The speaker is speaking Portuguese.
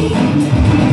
Música